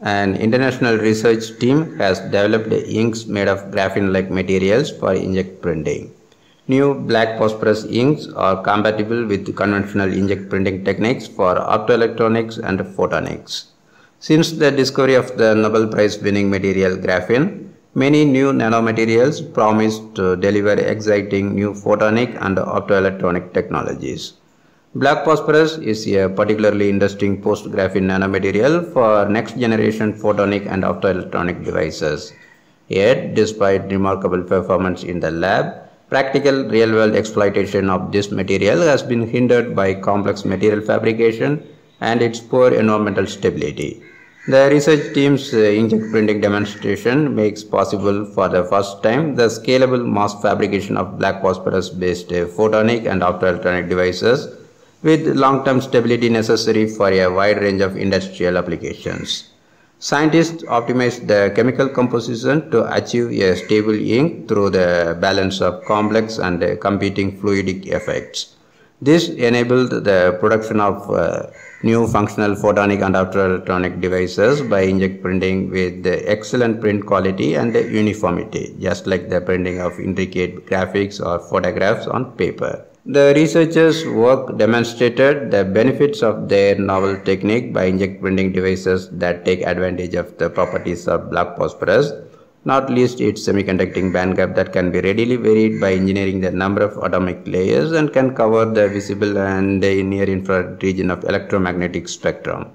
An international research team has developed inks made of graphene-like materials for inkjet printing. New black phosphorus inks are compatible with conventional inkjet printing techniques for optoelectronics and photonics. Since the discovery of the Nobel Prize winning material graphene, many new nanomaterials promise to deliver exciting new photonic and optoelectronic technologies. Black phosphorus is a particularly interesting post-graphene nanomaterial for next generation photonic and optoelectronic devices. Yet, despite remarkable performance in the lab, Practical real-world exploitation of this material has been hindered by complex material fabrication and its poor environmental stability. The research team's uh, inkjet printing demonstration makes possible for the first time the scalable mass fabrication of black phosphorus based uh, photonic and optoelectronic devices with long-term stability necessary for a wide range of industrial applications. Scientists optimized the chemical composition to achieve a stable ink through the balance of complex and competing fluidic effects. This enabled the production of uh, new functional photonic and optoelectronic devices by inkjet printing with excellent print quality and uniformity, just like the printing of intricate graphics or photographs on paper. The researchers' work demonstrated the benefits of their novel technique by inkjet printing devices that take advantage of the properties of black phosphorus, not least its semiconducting bandgap that can be readily varied by engineering the number of atomic layers and can cover the visible and near infrared region of electromagnetic spectrum.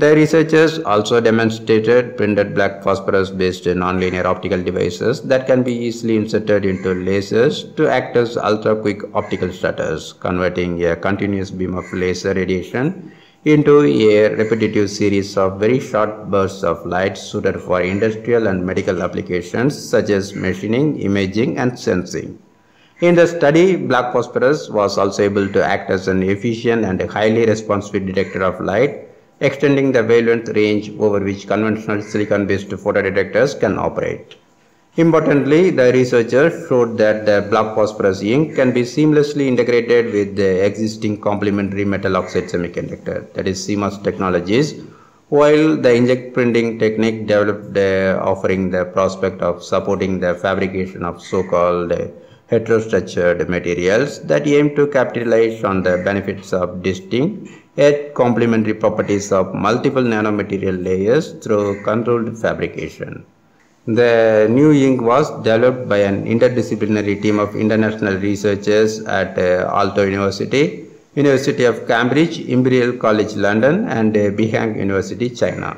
The researchers also demonstrated printed black phosphorus based nonlinear optical devices that can be easily inserted into lasers to act as ultra quick optical shutters, converting a continuous beam of laser radiation into a repetitive series of very short bursts of light suited for industrial and medical applications such as machining, imaging, and sensing. In the study, black phosphorus was also able to act as an efficient and highly responsive detector of light extending the wavelength range over which conventional silicon-based photodetectors can operate. Importantly, the researchers showed that the black phosphorus ink can be seamlessly integrated with the existing complementary metal oxide semiconductor, that is CMOS technologies, while the inkjet printing technique developed uh, offering the prospect of supporting the fabrication of so-called heterostructured materials that aim to capitalize on the benefits of distinct yet complementary properties of multiple nanomaterial layers through controlled fabrication. The new ink was developed by an interdisciplinary team of international researchers at uh, Aalto University, University of Cambridge, Imperial College London and uh, Beihang University, China.